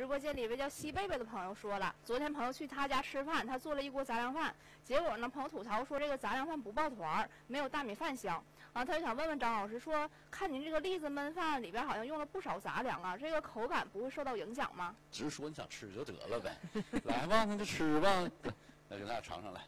直播间里一位叫西贝贝的朋友说了，昨天朋友去他家吃饭，他做了一锅杂粮饭，结果呢，朋友吐槽说这个杂粮饭不抱团儿，没有大米饭香。啊，他就想问问张老师，说看您这个栗子焖饭里边好像用了不少杂粮啊，这个口感不会受到影响吗？直说你想吃就得了呗，来吧，那就吃吧，来给大家尝尝来。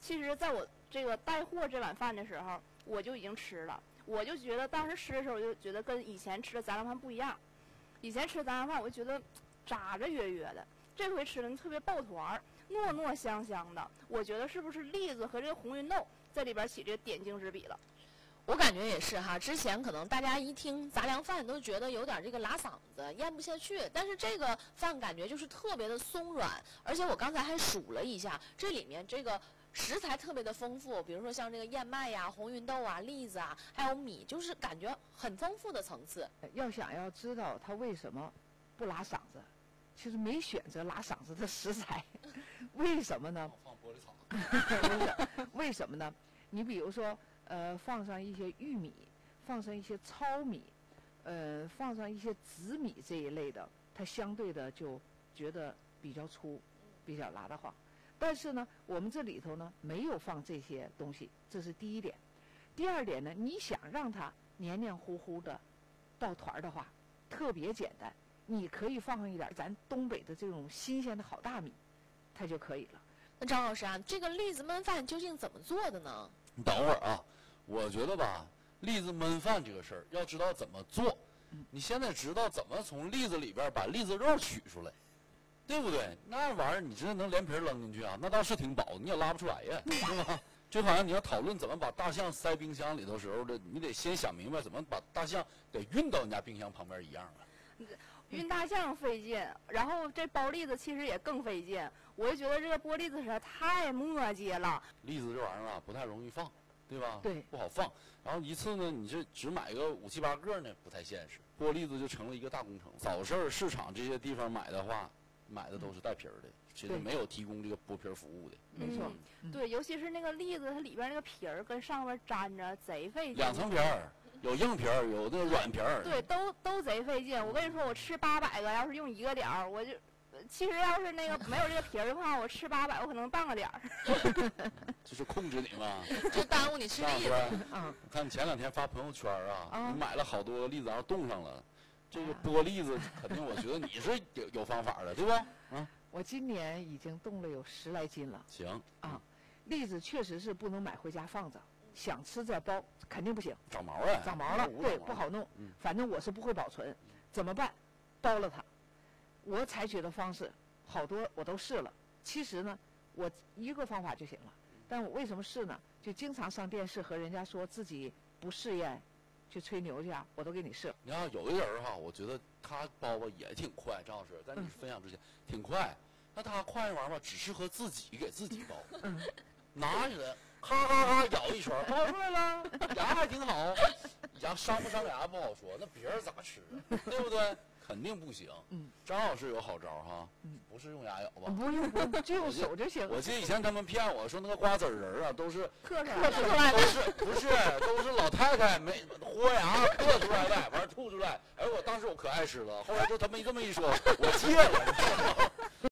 其实，在我这个带货这碗饭的时候，我就已经吃了，我就觉得当时吃的时候，我就觉得跟以前吃的杂粮饭不一样。以前吃杂粮饭，我就觉得渣渣约约的，这回吃的特别抱团儿，糯糯香香的。我觉得是不是栗子和这个红芸豆在里边起这个点睛之笔了？我感觉也是哈，之前可能大家一听杂粮饭都觉得有点这个拉嗓子，咽不下去。但是这个饭感觉就是特别的松软，而且我刚才还数了一下，这里面这个食材特别的丰富，比如说像这个燕麦呀、红芸豆啊、栗子啊，还有米，就是感觉很丰富的层次。要想要知道它为什么不拉嗓子，其实没选择拉嗓子的食材，为什么呢？放玻璃碴。为什么呢？你比如说。呃，放上一些玉米，放上一些糙米，呃，放上一些紫米这一类的，它相对的就觉得比较粗，比较拉得慌。但是呢，我们这里头呢没有放这些东西，这是第一点。第二点呢，你想让它黏黏糊糊的抱团儿的话，特别简单，你可以放上一点咱东北的这种新鲜的好大米，它就可以了。那张老师啊，这个栗子焖饭究竟怎么做的呢？你等会儿啊。我觉得吧，栗子焖饭这个事儿，要知道怎么做。你现在知道怎么从栗子里边把栗子肉取出来，对不对？那玩意儿你真的能连皮扔进去啊？那倒是挺饱，你也拉不出来呀，是吧？就好像你要讨论怎么把大象塞冰箱里头时候的，你得先想明白怎么把大象得运到你家冰箱旁边一样啊。运大象费劲，然后这包栗子其实也更费劲。我就觉得这个剥栗子实在太磨叽了。栗子这玩意儿啊，不太容易放。对吧？对，不好放。然后一次呢，你这只买个五七八个呢，不太现实。剥栗子就成了一个大工程。早市市场这些地方买的话，买的都是带皮儿的，其实没有提供这个剥皮服务的。没错，对，尤其是那个栗子，它里边那个皮儿跟上面粘着，贼费劲。两层皮儿，有硬皮儿，有那个软皮儿。对，都都贼费劲。我跟你说，我吃八百个，要是用一个点儿，我就。其实要是那个没有这个皮儿的话，我吃八百，我可能半个点儿。就是控制你嘛，就耽误你吃栗子。嗯，看你前两天发朋友圈啊，你买了好多栗子，然后冻上了。这个剥栗子，肯定我觉得你是有有方法的，对吧？嗯。我今年已经冻了有十来斤了。行。啊，栗子确实是不能买回家放着，想吃再剥肯定不行。长毛了。长毛了，对，不好弄。反正我是不会保存，怎么办？剥了它。我采取的方式好多我都试了，其实呢，我一个方法就行了。但我为什么试呢？就经常上电视和人家说自己不试验，去吹牛去啊，我都给你试。你看有的人哈，我觉得他包吧也挺快，张老师在你分享之前挺快。那他快那玩意儿吧，只适合自己给自己包，拿起来咔咔咔咬一圈，包出来了，牙还挺好。牙伤不伤牙不好说，那别人咋吃啊？对不对？肯定不行。嗯，张老师有好招哈。嗯，不是用牙咬吧？不用，就用手就行。我记得以前他们骗我说那个瓜子仁啊，都是刻出来的，不是不是，都是老太太没豁牙刻出来的，完了吐出来。哎，我当时我可爱吃了。后来就他们这么一说，我戒了。